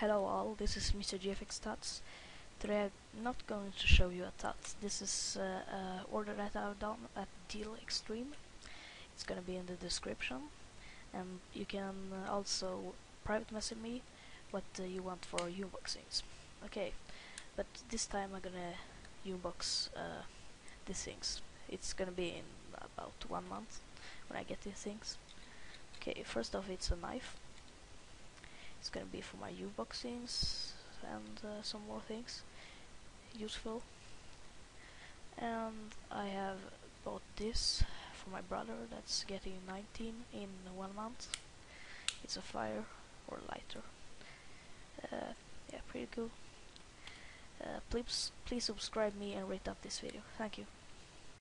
Hello all, this is Mr. GFX Tuts. Today I'm not going to show you a tut. This is uh, uh, order that I've done at DealExtreme. It's gonna be in the description. And you can uh, also private message me what uh, you want for unboxings. Okay, but this time I'm gonna unbox these things. It's gonna be in about one month when I get these things. Okay, first off it's a knife. It's gonna be for my U-boxings and uh, some more things useful. And I have bought this for my brother that's getting 19 in one month. It's a fire or lighter. Uh, yeah, pretty cool. Uh, please, please subscribe me and rate up this video. Thank you.